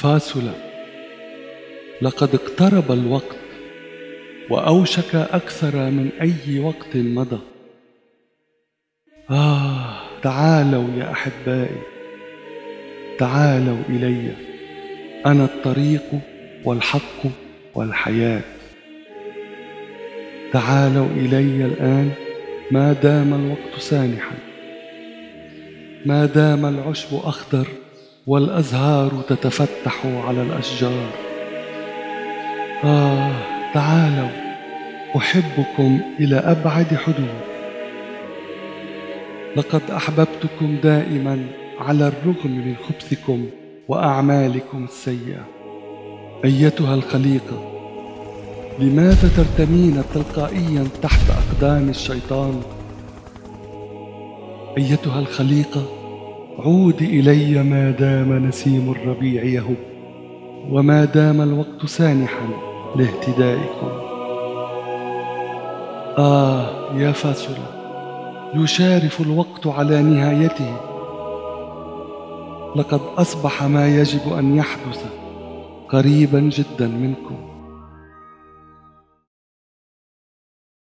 فاصلة لقد اقترب الوقت وأوشك أكثر من أي وقت مضى. آه تعالوا يا أحبائي تعالوا إلي أنا الطريق والحق والحياة. تعالوا إلي الآن ما دام الوقت سانحا ما دام العشب أخضر والأزهار تتفتح على الأشجار. آه تعالوا أحبكم إلى أبعد حدود. لقد أحببتكم دائما على الرغم من خبثكم وأعمالكم السيئة. أيتها الخليقة لماذا ترتمين تلقائيا تحت أقدام الشيطان؟ أيتها الخليقة عودي إلي ما دام نسيم الربيع يهب وما دام الوقت سانحا لاهتدائكم. آه يا فاصلة يشارف الوقت على نهايته. لقد أصبح ما يجب أن يحدث قريبا جدا منكم.